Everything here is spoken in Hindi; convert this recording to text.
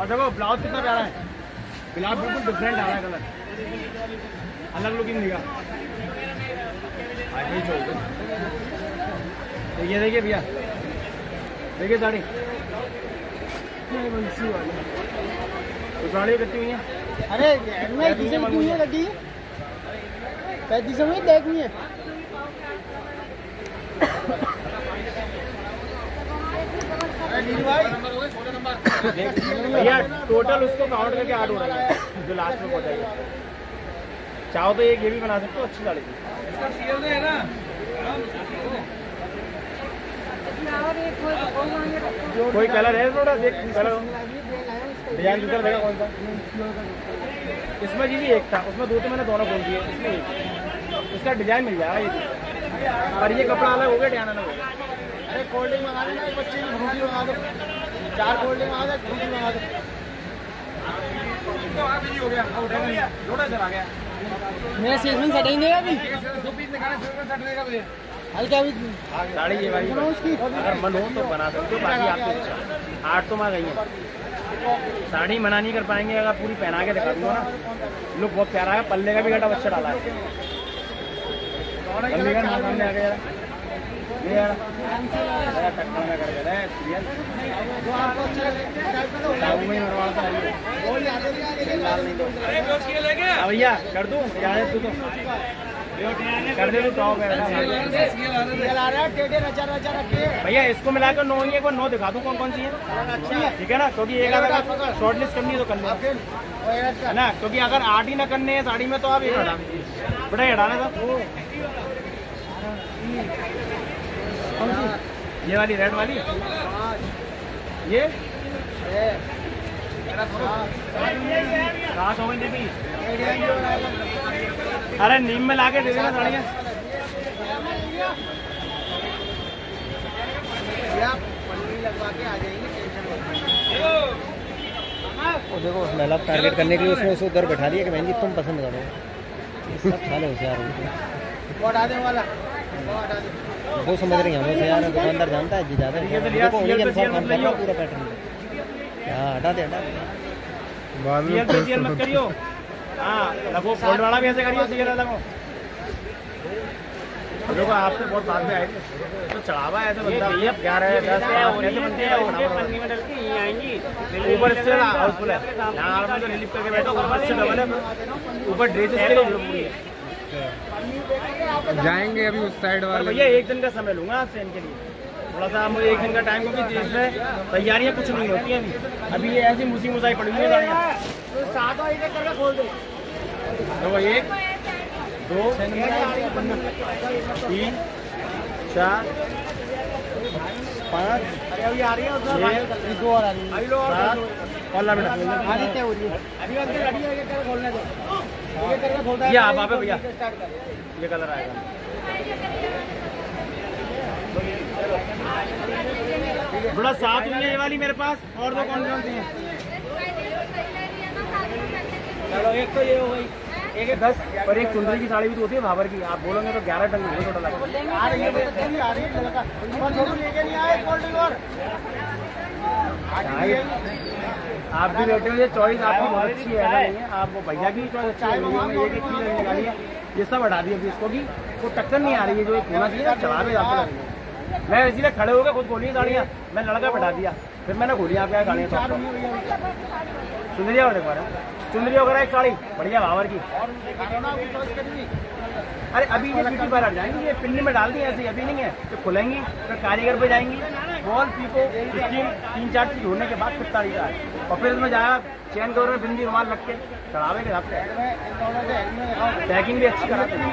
और देखो ब्लाउज कितना प्यारा है। ब्लाउज बिल्कुल डिफरेंट आ रहा है कलर अलग लुकिंग दिखा। तो ये देखिए भैया। देखिए साड़ी। तो साड़ी कितनी हुई है? अरे मैं किसी लगी पैंतीस में देखनी है। भैया टोटल उसको काउंट करके आठ हो रहा है जो लास्ट में पहुंचाएगा चाहो तो एक ये भी बना सकते हो अच्छी साड़ी की कोई कलर है थोड़ा? देख कलर डिज़ाइन दूसरा देखा कौन सा? इसमें जी भी एक था उसमें दो तो मैंने दोनों खोल दिए इसमें एक। इसका डिज़ाइन मिल जाएगा ये। पर ये कपड़ा अलग हो गया डिज़ाइन अलग हो गया। अरे कोल्ड ड्रिंक मंगा देना एक बच्चे की फ्रूटी मंगा दो। चार कोल्ड ड्रिंक मंगा दो फ्रूटी मंगा दो। हो गया। लोटा चला गया। मेरा सेल्समैन सेट ही देगा अभी? दो पीस निकाले सेट देगा मुझे। हल्का अभी साड़ी ये उसकी। अगर मन हो तो बना सकते हो बाकी आपकी इच्छा। आठ तो मैं गई है। साड़ी मना नहीं कर पाएँगे अगर पूरी पहना के दिखा दूँगा ना। लुक बहुत प्यारा है पल्ले का भी घटा अच्छा डाला है। का भैया कर दू याद तू तो कर दे तू टॉप है भैया इसको मिलाकर नौ ही है नौ दिखा दूँ कौन कौन सी है? ठीक है ना? क्योंकि एक अगर शॉर्ट लिस्ट करनी है तो करनी है। ना? क्योंकि अगर आठ ही ना करने हैं साड़ी में तो आप एक हटा दीजिए। बड़ा ही हटाना था ये वाली रेड वाली? ये? कहाँ सौ में दी अरे नीम में लाके दे देना साड़ियाँ। लगवा के आ जाएँगे वो देखो महिला को टारगेट करने के लिए उसने उसे उधर बैठा दिया कि बहन जी तुम पसंद करो। सब साले होशियार दे वाला। वो समझ रही हैं हम होशियार है दुकानदार जानता है जी ज़्यादा। ये तो के पूरा पैटर्न हाँ हटा दे हटा दे। सीएल पे सीएल मत करियो। हाँ लगो फोल्ड वाला भी ऐसे करियो सीएल वाला को। देखो आपसे बहुत बाद में आए थे तो चढ़ावा है ऐसे बंदा। भैया ग्यारह दस ऐसे बनते हैं वो ऊपर से हाउसफुल है यहाँ आप जो रिलीफ करके बैठो ऊपर से डबल है। ऊपर ड्रेसेस के लिए है जाएँगे अभी उस साइड वाले भैया एक दिन का समय लूँगा आपसे इनके लिए थोड़ा सा मुझे एक दिन का टाइम क्योंकि इसमें तैयारियाँ कुछ नहीं होती हैं अभी अभी ये ऐसी मुसी मुसाई पड़ी हुई है तो करके खोल दे देखो एक दो तीन चार पाँच है दो और आ रही है सात और ला बेटा आधी क्या हो रही है अभी है खोलने दो ये है आप आप भैया। ये कलर आएगा। थोड़ा सात हुई है ये वाली मेरे पास और दो कौन कौन सी हैं? चलो एक तो ये हो गई। एक है दस और एक चुंदरी की साड़ी भी तो होती है भावर की। आप बोलोगे तो ग्यारह टन होगी टोटल आ रही है तो आ रही है आप भी बैठे हो ये चॉइस आपकी बहुत अच्छी है आप वो भैया की चॉइस है ये सब हटा दी अभी इसको की वो टक्कर नहीं आ रही है, जो एक होना चाहिए आपको लग रही है मैं इसीलिए खड़े हो गए खुद खोली साड़ियाँ मैं लड़का बैठा दिया, फिर मैंने खोली आप क्या साड़ियाँ तो चुंदरिया और देखो चुंदरी वगैरह एक साड़ी, बढ़िया भावर की। अरे अभी ये ब्यूटी पार्लर जाएँगे ये पिन्नी में डाल दी ऐसे अभी नहीं है तो खुलेंगी फिर कारीगर पे जाएँगी। बॉल पीको स्कीम तीन चार चीज़ होने के बाद फिर तारीख आए और फिर इसमें जाएगा चैन कवर में बिंदी रुमाल रख के चढ़ावे के साथ पैकिंग भी अच्छी कराते हैं।